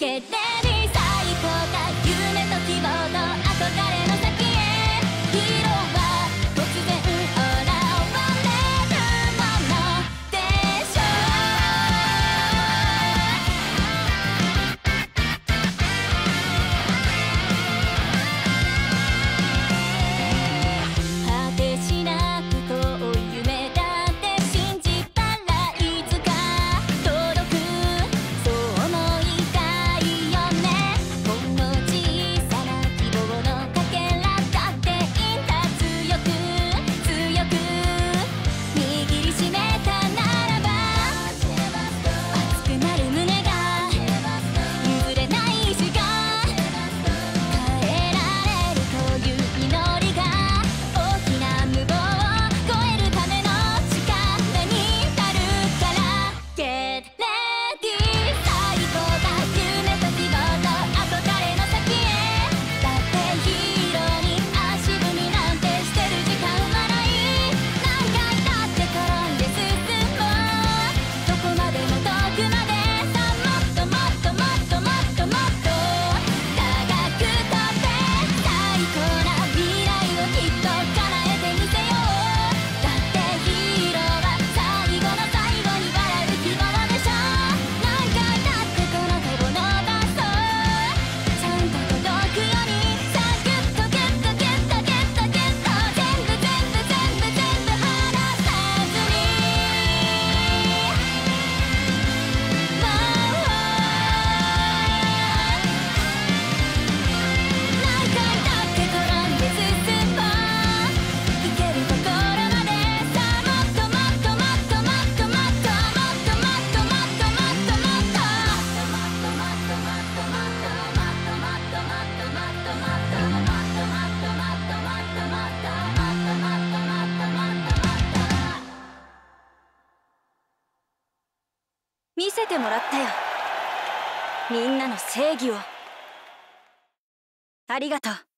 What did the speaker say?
get ready 見せてもらったよ。みんなの正義を。ありがとう。